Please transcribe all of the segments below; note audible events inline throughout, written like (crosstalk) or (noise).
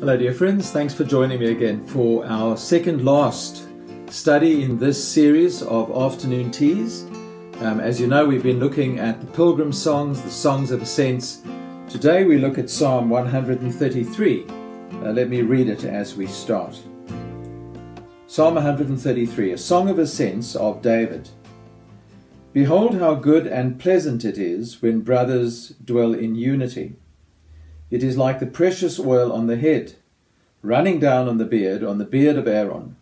Hello, dear friends. Thanks for joining me again for our second last study in this series of afternoon teas. Um, as you know, we've been looking at the pilgrim songs, the songs of ascents. Today we look at Psalm 133. Uh, let me read it as we start. Psalm 133, a song of ascents of David. Behold how good and pleasant it is when brothers dwell in unity. It is like the precious oil on the head, running down on the beard, on the beard of Aaron,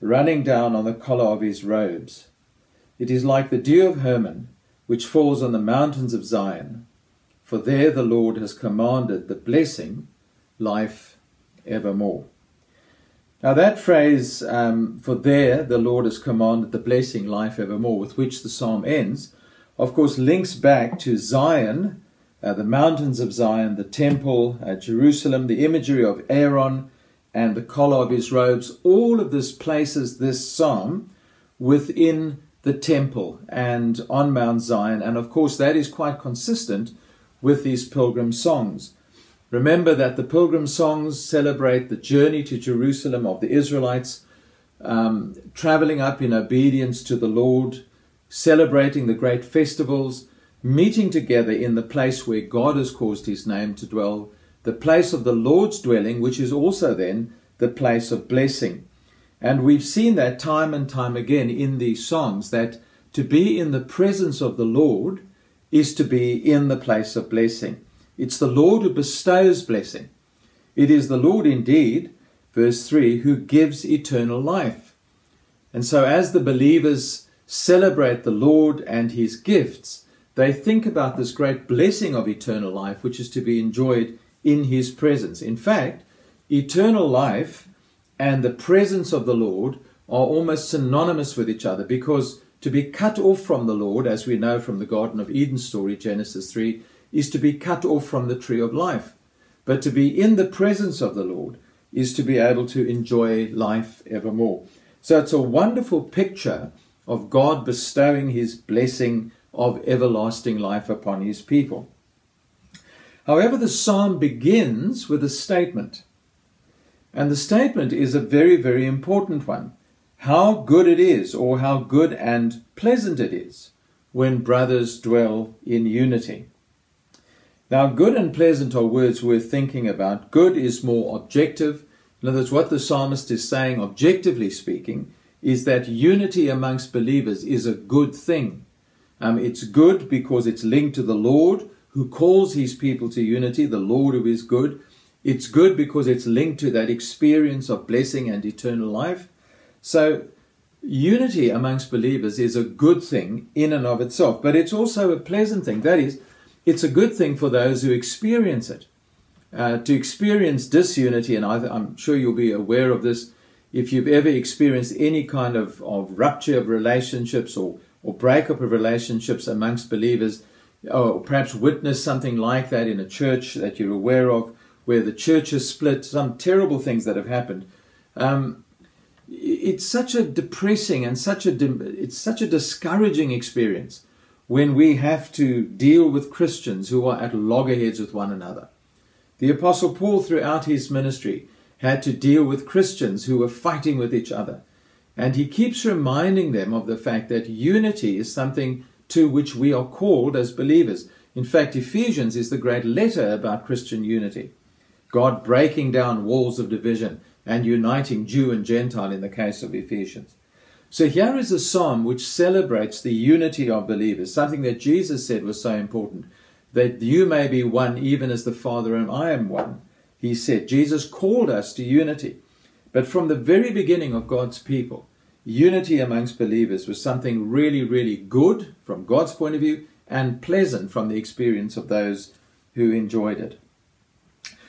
running down on the collar of his robes. It is like the dew of Hermon, which falls on the mountains of Zion. For there the Lord has commanded the blessing, life evermore. Now, that phrase, um, for there the Lord has commanded the blessing, life evermore, with which the psalm ends, of course, links back to Zion uh, the mountains of Zion, the temple, Jerusalem, the imagery of Aaron and the collar of his robes, all of this places this psalm within the temple and on Mount Zion. And of course, that is quite consistent with these pilgrim songs. Remember that the pilgrim songs celebrate the journey to Jerusalem of the Israelites, um, traveling up in obedience to the Lord, celebrating the great festivals meeting together in the place where God has caused his name to dwell, the place of the Lord's dwelling, which is also then the place of blessing. And we've seen that time and time again in these songs that to be in the presence of the Lord is to be in the place of blessing. It's the Lord who bestows blessing. It is the Lord indeed, verse 3, who gives eternal life. And so as the believers celebrate the Lord and his gifts, they think about this great blessing of eternal life, which is to be enjoyed in His presence. In fact, eternal life and the presence of the Lord are almost synonymous with each other because to be cut off from the Lord, as we know from the Garden of Eden story, Genesis 3, is to be cut off from the tree of life. But to be in the presence of the Lord is to be able to enjoy life evermore. So it's a wonderful picture of God bestowing his blessing of everlasting life upon his people. However, the psalm begins with a statement. And the statement is a very, very important one. How good it is, or how good and pleasant it is, when brothers dwell in unity. Now, good and pleasant are words worth thinking about. Good is more objective. In other words, what the psalmist is saying, objectively speaking, is that unity amongst believers is a good thing. Um, it's good because it's linked to the Lord who calls his people to unity, the Lord who is good. It's good because it's linked to that experience of blessing and eternal life. So, unity amongst believers is a good thing in and of itself, but it's also a pleasant thing. That is, it's a good thing for those who experience it. Uh, to experience disunity, and I, am sure you'll be aware of this if you've ever experienced any kind of, of rupture of relationships or or breakup of relationships amongst believers, or perhaps witness something like that in a church that you're aware of, where the church is split, some terrible things that have happened. Um, it's such a depressing and such a it's such a discouraging experience when we have to deal with Christians who are at loggerheads with one another. The Apostle Paul, throughout his ministry, had to deal with Christians who were fighting with each other. And he keeps reminding them of the fact that unity is something to which we are called as believers. In fact, Ephesians is the great letter about Christian unity. God breaking down walls of division and uniting Jew and Gentile in the case of Ephesians. So here is a psalm which celebrates the unity of believers, something that Jesus said was so important, that you may be one even as the Father and I am one. He said, Jesus called us to unity. But from the very beginning of God's people, unity amongst believers was something really, really good from God's point of view and pleasant from the experience of those who enjoyed it.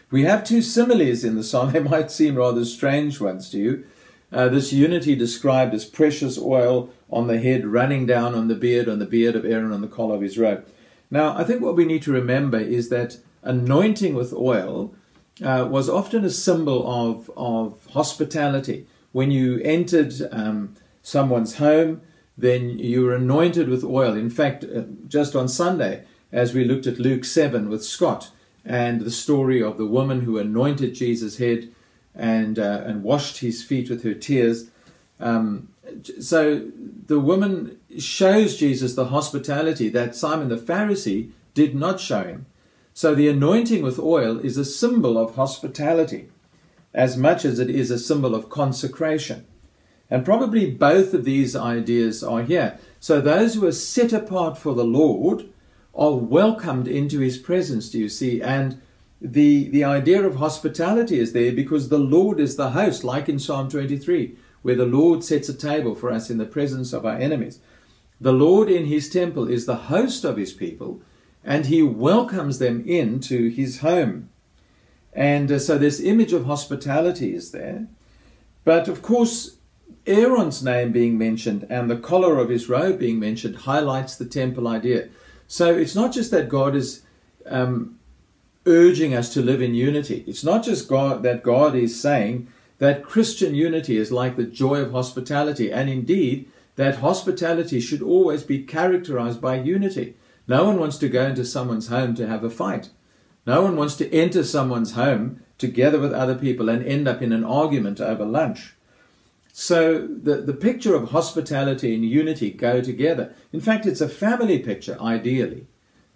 We have two similes in the psalm. (laughs) They might seem rather strange ones to you. Uh, this unity described as precious oil on the head, running down on the beard, on the beard of Aaron, on the collar of his robe. Now, I think what we need to remember is that anointing with oil uh, was often a symbol of, of hospitality. When you entered um, someone's home, then you were anointed with oil. In fact, uh, just on Sunday, as we looked at Luke 7 with Scott, and the story of the woman who anointed Jesus' head and, uh, and washed his feet with her tears. Um, so the woman shows Jesus the hospitality that Simon the Pharisee did not show him. So the anointing with oil is a symbol of hospitality as much as it is a symbol of consecration. And probably both of these ideas are here. So those who are set apart for the Lord are welcomed into his presence, do you see? And the, the idea of hospitality is there because the Lord is the host, like in Psalm 23, where the Lord sets a table for us in the presence of our enemies. The Lord in his temple is the host of his people, and he welcomes them into his home. And uh, so this image of hospitality is there. But of course, Aaron's name being mentioned and the collar of his robe being mentioned highlights the temple idea. So it's not just that God is um, urging us to live in unity. It's not just God that God is saying that Christian unity is like the joy of hospitality, and indeed that hospitality should always be characterized by unity. No one wants to go into someone's home to have a fight. No one wants to enter someone's home together with other people and end up in an argument over lunch. So the, the picture of hospitality and unity go together. In fact, it's a family picture, ideally.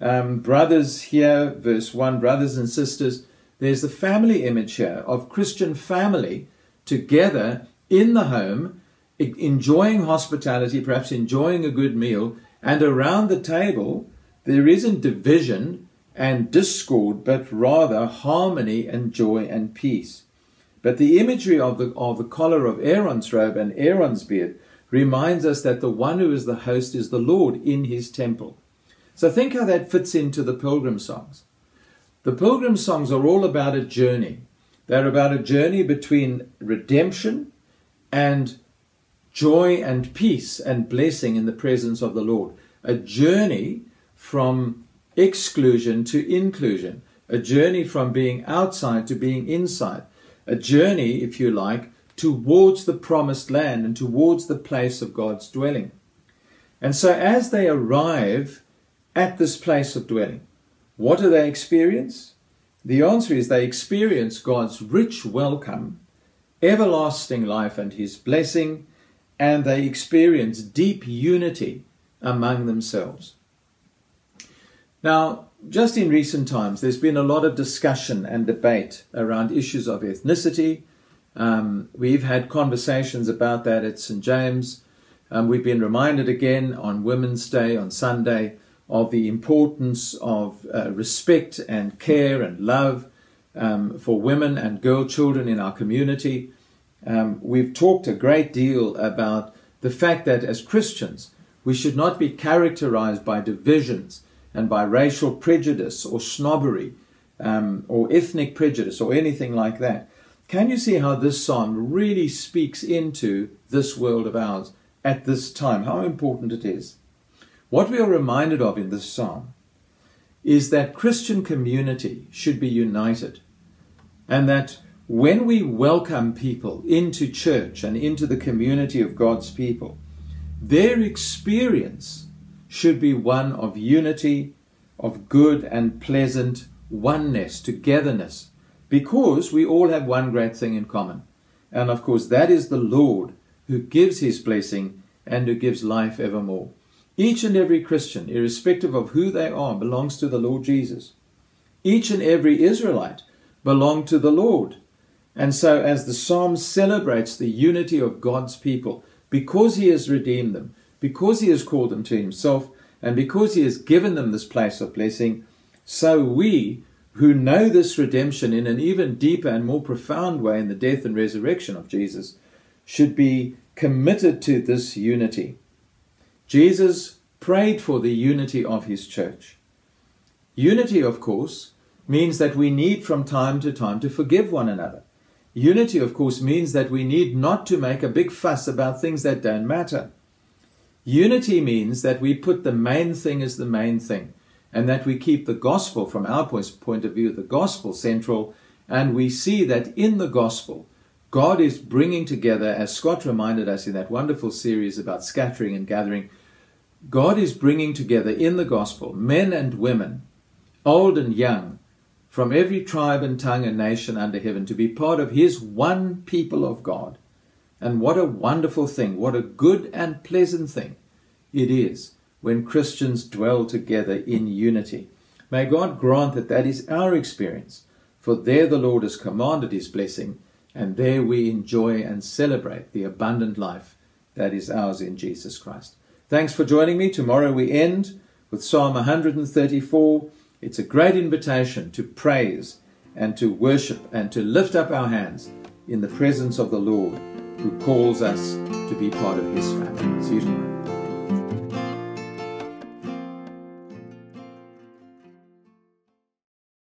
Um, brothers here, verse 1, brothers and sisters, there's the family image here of Christian family together in the home, enjoying hospitality, perhaps enjoying a good meal, and around the table, there isn't division and discord, but rather harmony and joy and peace. But the imagery of the, of the collar of Aaron's robe and Aaron's beard reminds us that the one who is the host is the Lord in his temple. So think how that fits into the pilgrim songs. The pilgrim songs are all about a journey. They're about a journey between redemption and joy and peace and blessing in the presence of the Lord. A journey from exclusion to inclusion. A journey from being outside to being inside a journey, if you like, towards the promised land and towards the place of God's dwelling. And so, as they arrive at this place of dwelling, what do they experience? The answer is they experience God's rich welcome, everlasting life, and His blessing, and they experience deep unity among themselves. Now, just in recent times, there's been a lot of discussion and debate around issues of ethnicity. Um, we've had conversations about that at St. James. Um, we've been reminded again on Women's Day on Sunday of the importance of uh, respect and care and love um, for women and girl children in our community. Um, we've talked a great deal about the fact that as Christians, we should not be characterized by divisions and by racial prejudice or snobbery um, or ethnic prejudice or anything like that. Can you see how this psalm really speaks into this world of ours at this time? How important it is. What we are reminded of in this psalm is that Christian community should be united and that when we welcome people into church and into the community of God's people, their experience should be one of unity, of good and pleasant oneness, togetherness, because we all have one great thing in common. And of course, that is the Lord who gives his blessing and who gives life evermore. Each and every Christian, irrespective of who they are, belongs to the Lord Jesus. Each and every Israelite belonged to the Lord. And so, as the psalm celebrates the unity of God's people, because he has redeemed them, because he has called them to himself, and because he has given them this place of blessing, so we, who know this redemption in an even deeper and more profound way in the death and resurrection of Jesus, should be committed to this unity. Jesus prayed for the unity of his church. Unity, of course, means that we need from time to time to forgive one another. Unity, of course, means that we need not to make a big fuss about things that don't matter. Unity means that we put the main thing as the main thing, and that we keep the gospel, from our point of view, the gospel central, and we see that in the gospel, God is bringing together, as Scott reminded us in that wonderful series about scattering and gathering, God is bringing together in the gospel men and women, old and young, from every tribe and tongue and nation under heaven to be part of his one people of God. And what a wonderful thing, what a good and pleasant thing it is when Christians dwell together in unity. May God grant that that is our experience, for there the Lord has commanded his blessing, and there we enjoy and celebrate the abundant life that is ours in Jesus Christ. Thanks for joining me. Tomorrow we end with Psalm 134. It's a great invitation to praise and to worship and to lift up our hands in the presence of the Lord who calls us to be part of his family. See you tomorrow.